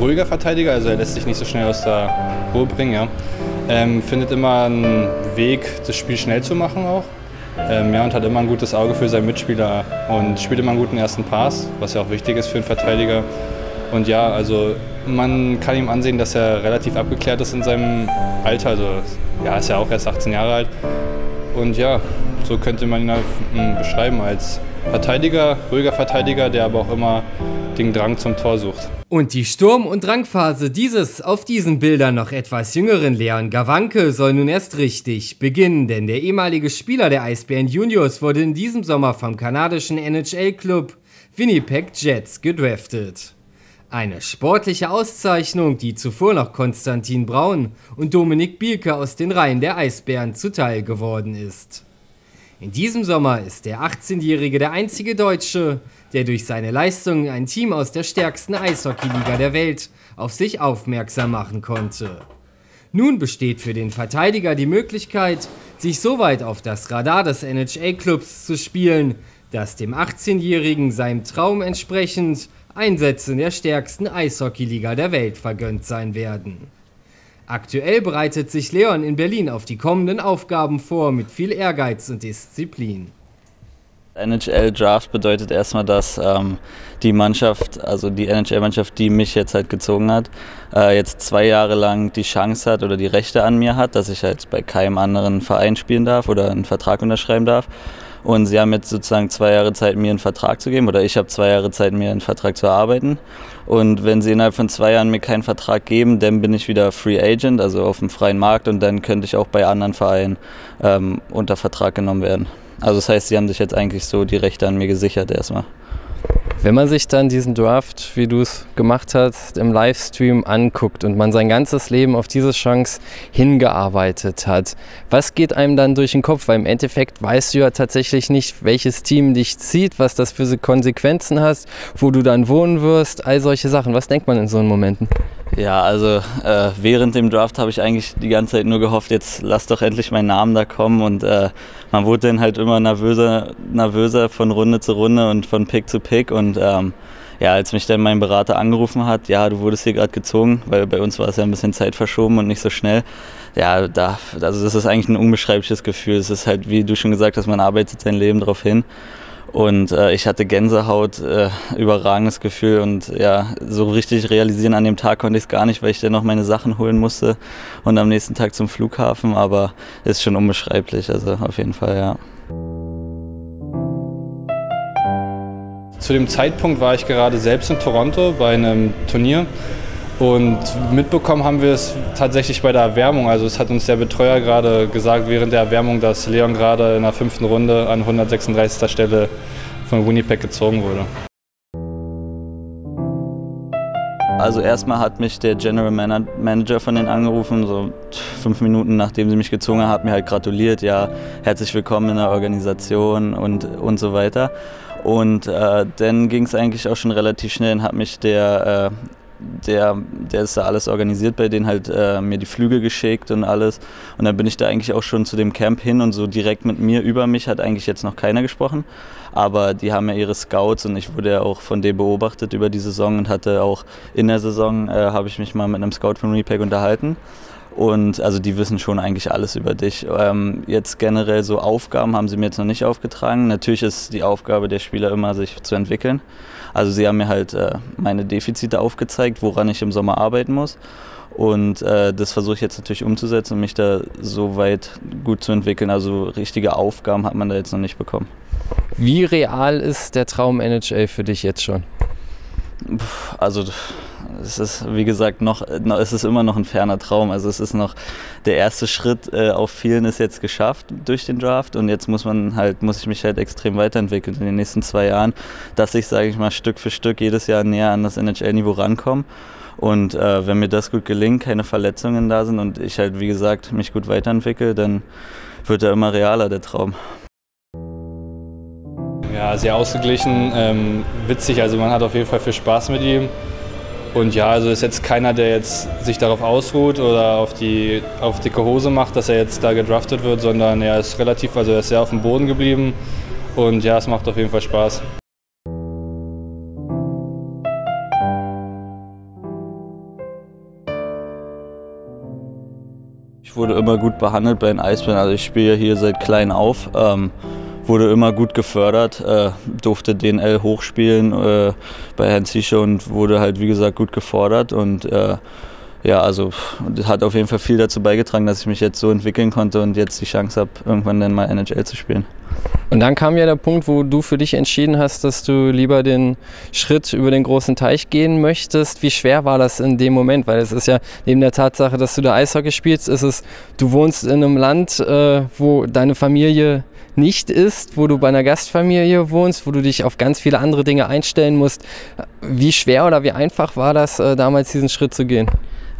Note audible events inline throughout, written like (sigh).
ruhiger Verteidiger, also er lässt sich nicht so schnell aus der Ruhe bringen. Ja. Ähm, findet immer einen Weg, das Spiel schnell zu machen auch. Ähm, ja, und hat immer ein gutes Auge für seinen Mitspieler und spielt immer einen guten ersten Pass, was ja auch wichtig ist für einen Verteidiger. Und ja, also man kann ihm ansehen, dass er relativ abgeklärt ist in seinem Alter. Also ja, ist ja auch erst 18 Jahre alt. Und ja, so könnte man ihn halt, hm, beschreiben als Verteidiger, ruhiger Verteidiger, der aber auch immer den Drang zum Tor sucht. Und die Sturm- und Drangphase dieses auf diesen Bildern noch etwas jüngeren Leon Gawanke soll nun erst richtig beginnen, denn der ehemalige Spieler der Eisbären Juniors wurde in diesem Sommer vom kanadischen NHL-Club Winnipeg Jets gedraftet. Eine sportliche Auszeichnung, die zuvor noch Konstantin Braun und Dominik Bielke aus den Reihen der Eisbären zuteil geworden ist. In diesem Sommer ist der 18-Jährige der einzige Deutsche, der durch seine Leistungen ein Team aus der stärksten Eishockeyliga der Welt auf sich aufmerksam machen konnte. Nun besteht für den Verteidiger die Möglichkeit, sich so weit auf das Radar des NHL-Clubs zu spielen, dass dem 18-Jährigen seinem Traum entsprechend Einsätze in der stärksten Eishockeyliga der Welt vergönnt sein werden. Aktuell bereitet sich Leon in Berlin auf die kommenden Aufgaben vor mit viel Ehrgeiz und Disziplin. NHL Draft bedeutet erstmal, dass ähm, die Mannschaft, also die NHL-Mannschaft, die mich jetzt halt gezogen hat, äh, jetzt zwei Jahre lang die Chance hat oder die Rechte an mir hat, dass ich halt bei keinem anderen Verein spielen darf oder einen Vertrag unterschreiben darf. Und sie haben jetzt sozusagen zwei Jahre Zeit, mir einen Vertrag zu geben, oder ich habe zwei Jahre Zeit, mir einen Vertrag zu erarbeiten. Und wenn sie innerhalb von zwei Jahren mir keinen Vertrag geben, dann bin ich wieder Free Agent, also auf dem freien Markt, und dann könnte ich auch bei anderen Vereinen ähm, unter Vertrag genommen werden. Also das heißt, sie haben sich jetzt eigentlich so die Rechte an mir gesichert erstmal. Wenn man sich dann diesen Draft, wie du es gemacht hast, im Livestream anguckt und man sein ganzes Leben auf diese Chance hingearbeitet hat, was geht einem dann durch den Kopf? Weil im Endeffekt weißt du ja tatsächlich nicht, welches Team dich zieht, was das für Konsequenzen hast, wo du dann wohnen wirst, all solche Sachen. Was denkt man in so Momenten? Ja, also äh, während dem Draft habe ich eigentlich die ganze Zeit nur gehofft, jetzt lass doch endlich meinen Namen da kommen und äh, man wurde dann halt immer nervöser, nervöser von Runde zu Runde und von Pick zu Pick und ähm, ja, als mich dann mein Berater angerufen hat, ja, du wurdest hier gerade gezogen, weil bei uns war es ja ein bisschen Zeit verschoben und nicht so schnell. Ja, da, also das ist eigentlich ein unbeschreibliches Gefühl. Es ist halt, wie du schon gesagt hast, man arbeitet sein Leben darauf hin. Und äh, ich hatte Gänsehaut, äh, überragendes Gefühl und ja, so richtig realisieren an dem Tag konnte ich es gar nicht, weil ich dann noch meine Sachen holen musste und am nächsten Tag zum Flughafen, aber ist schon unbeschreiblich, also auf jeden Fall, ja. Zu dem Zeitpunkt war ich gerade selbst in Toronto bei einem Turnier und mitbekommen haben wir es tatsächlich bei der Erwärmung. Also es hat uns der Betreuer gerade gesagt während der Erwärmung, dass Leon gerade in der fünften Runde an 136. Stelle von Winnipeg gezogen wurde. Also erstmal hat mich der General Manager von denen angerufen, so fünf Minuten nachdem sie mich gezogen haben, hat mir halt gratuliert, ja, herzlich willkommen in der Organisation und, und so weiter. Und äh, dann ging es eigentlich auch schon relativ schnell, dann hat mich der äh, der, der ist da alles organisiert bei denen, halt äh, mir die Flüge geschickt und alles. Und dann bin ich da eigentlich auch schon zu dem Camp hin und so direkt mit mir über mich hat eigentlich jetzt noch keiner gesprochen. Aber die haben ja ihre Scouts und ich wurde ja auch von denen beobachtet über die Saison und hatte auch in der Saison, äh, habe ich mich mal mit einem Scout von Repack unterhalten. Und also die wissen schon eigentlich alles über dich. Ähm, jetzt generell so Aufgaben haben sie mir jetzt noch nicht aufgetragen. Natürlich ist die Aufgabe der Spieler immer, sich zu entwickeln. Also sie haben mir halt äh, meine Defizite aufgezeigt, woran ich im Sommer arbeiten muss. Und äh, das versuche ich jetzt natürlich umzusetzen und mich da so weit gut zu entwickeln. Also richtige Aufgaben hat man da jetzt noch nicht bekommen. Wie real ist der Traum NHL für dich jetzt schon? Also es ist, wie gesagt, noch, es ist immer noch ein ferner Traum. Also es ist noch der erste Schritt äh, auf vielen ist jetzt geschafft durch den Draft und jetzt muss man halt, muss ich mich halt extrem weiterentwickeln in den nächsten zwei Jahren, dass ich, sage ich mal, Stück für Stück jedes Jahr näher an das NHL-Niveau rankomme. Und äh, wenn mir das gut gelingt, keine Verletzungen da sind und ich halt, wie gesagt, mich gut weiterentwickle, dann wird er immer realer, der Traum. Ja, sehr ausgeglichen, ähm, witzig, also man hat auf jeden Fall viel Spaß mit ihm. Und ja, also ist jetzt keiner, der jetzt sich darauf ausruht oder auf die auf dicke Hose macht, dass er jetzt da gedraftet wird, sondern er ist relativ, also er ist sehr auf dem Boden geblieben. Und ja, es macht auf jeden Fall Spaß. Ich wurde immer gut behandelt bei den Eisbären. Also ich spiele ja hier seit klein auf. Ähm wurde immer gut gefördert, äh, durfte DNL hochspielen äh, bei Herrn Zische und wurde halt wie gesagt gut gefordert und äh, ja, also das hat auf jeden Fall viel dazu beigetragen, dass ich mich jetzt so entwickeln konnte und jetzt die Chance habe, irgendwann dann mal NHL zu spielen. Und dann kam ja der Punkt, wo du für dich entschieden hast, dass du lieber den Schritt über den großen Teich gehen möchtest. Wie schwer war das in dem Moment? Weil es ist ja neben der Tatsache, dass du da Eishockey spielst, ist es, du wohnst in einem Land, äh, wo deine Familie nicht ist, wo du bei einer Gastfamilie wohnst, wo du dich auf ganz viele andere Dinge einstellen musst. Wie schwer oder wie einfach war das, äh, damals diesen Schritt zu gehen?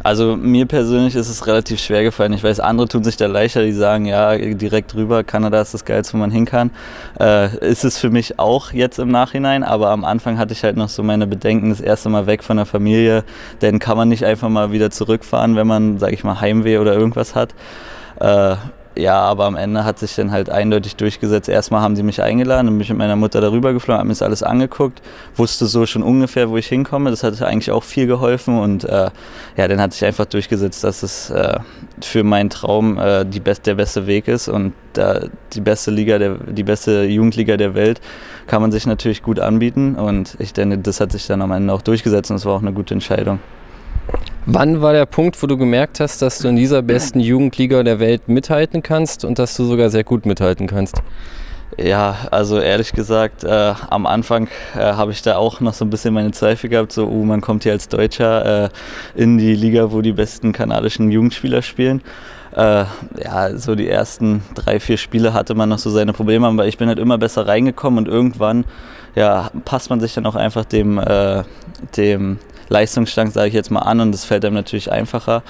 Also mir persönlich ist es relativ schwer gefallen. Ich weiß, andere tun sich da leichter, die sagen, ja, direkt rüber, Kanada ist das Geilste, wo man hin kann. Äh, ist es für mich auch jetzt im Nachhinein, aber am Anfang hatte ich halt noch so meine Bedenken, das erste Mal weg von der Familie, denn kann man nicht einfach mal wieder zurückfahren, wenn man, sag ich mal, Heimweh oder irgendwas hat. Äh, ja, aber am Ende hat sich dann halt eindeutig durchgesetzt. Erstmal haben sie mich eingeladen, dann bin mit meiner Mutter darüber geflogen, habe mir das alles angeguckt, wusste so schon ungefähr, wo ich hinkomme. Das hat eigentlich auch viel geholfen und äh, ja, dann hat sich einfach durchgesetzt, dass es äh, für meinen Traum äh, die best, der beste Weg ist und die beste Liga, der, die beste Jugendliga der Welt kann man sich natürlich gut anbieten und ich denke, das hat sich dann am Ende auch durchgesetzt und es war auch eine gute Entscheidung. Wann war der Punkt, wo du gemerkt hast, dass du in dieser besten Jugendliga der Welt mithalten kannst und dass du sogar sehr gut mithalten kannst? Ja, also ehrlich gesagt, äh, am Anfang äh, habe ich da auch noch so ein bisschen meine Zweifel gehabt, so, uh, man kommt hier als Deutscher äh, in die Liga, wo die besten kanadischen Jugendspieler spielen. Äh, ja, so die ersten drei, vier Spiele hatte man noch so seine Probleme, aber ich bin halt immer besser reingekommen und irgendwann ja, passt man sich dann auch einfach dem, äh, dem Leistungsstand, sage ich jetzt mal, an und das fällt einem natürlich einfacher.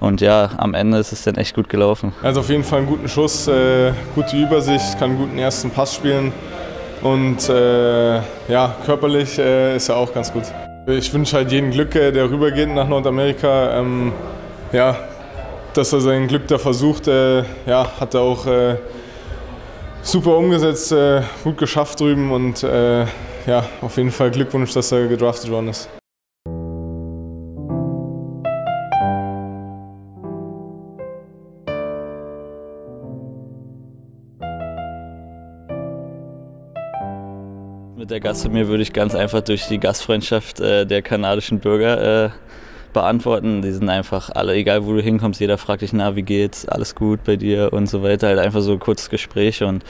Und ja, am Ende ist es dann echt gut gelaufen. Also auf jeden Fall einen guten Schuss, äh, gute Übersicht, kann einen guten ersten Pass spielen und äh, ja, körperlich äh, ist er auch ganz gut. Ich wünsche halt jedem Glück, äh, der rübergeht nach Nordamerika. Ähm, ja, dass er sein Glück da versucht, äh, ja, hat er auch äh, super umgesetzt, gut geschafft drüben und ja, auf jeden Fall Glückwunsch, dass er gedraftet worden ist. Der Gastfamilie würde ich ganz einfach durch die Gastfreundschaft äh, der kanadischen Bürger äh, beantworten. Die sind einfach alle, egal wo du hinkommst, jeder fragt dich, na, wie geht's, alles gut bei dir und so weiter. Halt einfach so ein kurzes Gespräch und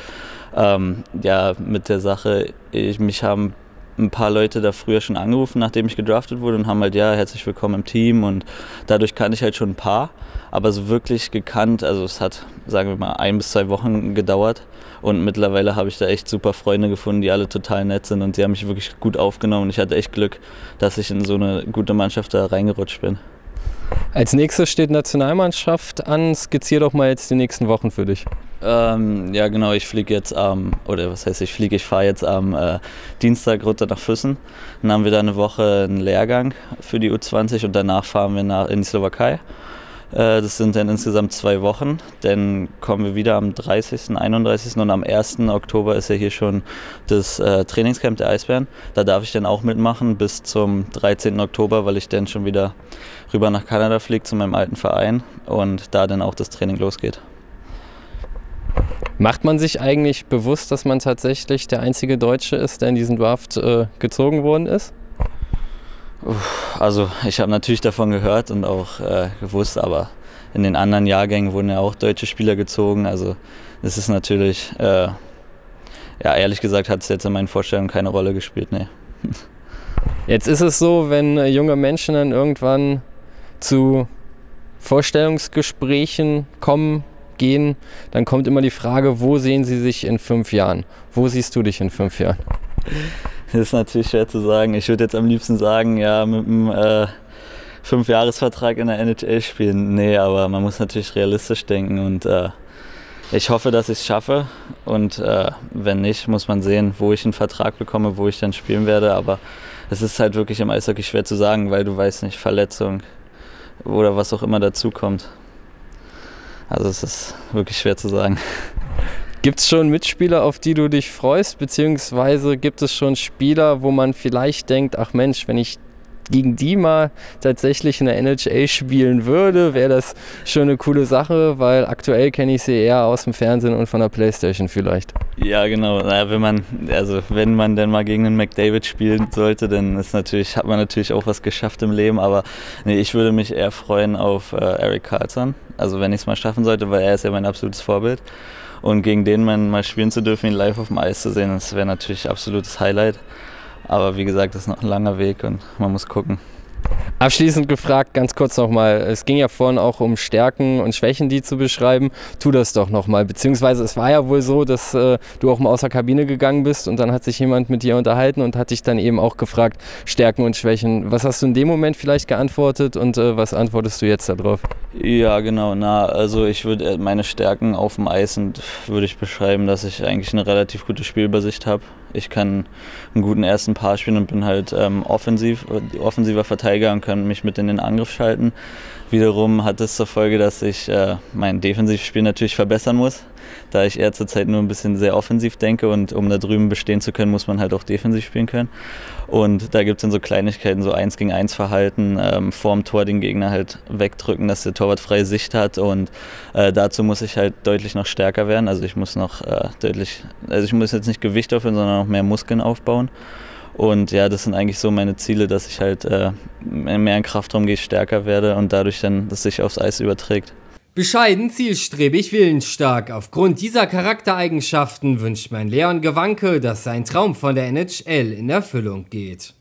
ähm, ja, mit der Sache, ich, mich haben ein paar Leute da früher schon angerufen, nachdem ich gedraftet wurde und haben halt, ja, herzlich willkommen im Team und dadurch kannte ich halt schon ein paar, aber so wirklich gekannt, also es hat, sagen wir mal, ein bis zwei Wochen gedauert und mittlerweile habe ich da echt super Freunde gefunden, die alle total nett sind und die haben mich wirklich gut aufgenommen und ich hatte echt Glück, dass ich in so eine gute Mannschaft da reingerutscht bin. Als nächstes steht Nationalmannschaft an. Skizzier doch mal jetzt die nächsten Wochen für dich. Ähm, ja, genau. Ich fliege jetzt am, oder was heißt ich fliege? Ich fahre jetzt am äh, Dienstag runter nach Füssen. Dann haben wir da eine Woche einen Lehrgang für die U20 und danach fahren wir nach, in die Slowakei. Äh, das sind dann insgesamt zwei Wochen. Dann kommen wir wieder am 30., 31. und am 1. Oktober ist ja hier schon das äh, Trainingscamp der Eisbären. Da darf ich dann auch mitmachen bis zum 13. Oktober, weil ich dann schon wieder rüber nach Kanada fliege zu meinem alten Verein und da dann auch das Training losgeht. Macht man sich eigentlich bewusst, dass man tatsächlich der einzige Deutsche ist, der in diesen Draft äh, gezogen worden ist? Also ich habe natürlich davon gehört und auch äh, gewusst, aber in den anderen Jahrgängen wurden ja auch deutsche Spieler gezogen. Also es ist natürlich, äh, ja ehrlich gesagt hat es jetzt in meinen Vorstellungen keine Rolle gespielt. Nee. (laughs) Jetzt ist es so, wenn äh, junge Menschen dann irgendwann zu Vorstellungsgesprächen kommen, gehen, dann kommt immer die Frage, wo sehen sie sich in fünf Jahren? Wo siehst du dich in fünf Jahren? (laughs) Das (laughs) ist natürlich schwer zu sagen. Ich würde jetzt am liebsten sagen, ja, mit einem äh, Fünfjahresvertrag in der NHL spielen. Nee, aber man muss natürlich realistisch denken und äh, ich hoffe, dass ich es schaffe. Und äh, wenn nicht, muss man sehen, wo ich einen Vertrag bekomme, wo ich dann spielen werde. Aber es ist halt wirklich im Eishockey schwer zu sagen, weil du weißt nicht, Verletzung oder was auch immer dazukommt. Also es ist wirklich schwer zu sagen. (laughs) Gibt es schon Mitspieler, auf die du dich freust, beziehungsweise gibt es schon Spieler, wo man vielleicht denkt, ach Mensch, wenn ich gegen die mal tatsächlich in der NHL spielen würde, wäre das schon eine coole Sache, weil aktuell kenne ich sie eher aus dem Fernsehen und von der Playstation vielleicht. Ja, genau. Na, wenn man, also wenn man denn mal gegen einen McDavid spielen sollte, dann ist natürlich, hat man natürlich auch was geschafft im Leben, aber nee, ich würde mich eher freuen auf äh, Eric Carlson. Also wenn ich es mal schaffen sollte, weil er ist ja mein absolutes Vorbild. Und gegen den man mal spielen zu dürfen, ihn live auf dem Eis zu sehen, das wäre natürlich absolutes Highlight. Aber wie gesagt, das ist noch ein langer Weg und man muss gucken. Abschließend gefragt, ganz kurz nochmal, es ging ja vorhin auch um Stärken und Schwächen, die zu beschreiben. Tu das doch nochmal. Beziehungsweise es war ja wohl so, dass äh, du auch mal aus der Kabine gegangen bist und dann hat sich jemand mit dir unterhalten und hat dich dann eben auch gefragt, Stärken und Schwächen. Was hast du in dem Moment vielleicht geantwortet und äh, was antwortest du jetzt darauf? Ja, genau. Na, also ich würde äh, meine Stärken auf dem Eis und würde ich beschreiben, dass ich eigentlich eine relativ gute Spielübersicht habe. Ich kann einen guten ersten Paar spielen und bin halt ähm, offensiv, offensiver Verteidiger und kann mich mit in den Angriff schalten. Wiederum hat es zur Folge, dass ich äh, mein Defensivspiel natürlich verbessern muss, da ich eher zurzeit nur ein bisschen sehr offensiv denke und um da drüben bestehen zu können, muss man halt auch defensiv spielen können. Und da gibt es dann so Kleinigkeiten, so eins gegen eins Verhalten, ähm, vorm Tor den Gegner halt wegdrücken, dass der Torwart freie Sicht hat und äh, dazu muss ich halt deutlich noch stärker werden. Also ich muss noch äh, deutlich, also ich muss jetzt nicht Gewicht aufhören, sondern noch mehr Muskeln aufbauen. Und ja, das sind eigentlich so meine Ziele, dass ich halt äh, mehr in Kraftraum gehe, stärker werde und dadurch dann das sich aufs Eis überträgt. Bescheiden, zielstrebig, willensstark. Aufgrund dieser Charaktereigenschaften wünscht mein Leon Gewanke, dass sein Traum von der NHL in Erfüllung geht.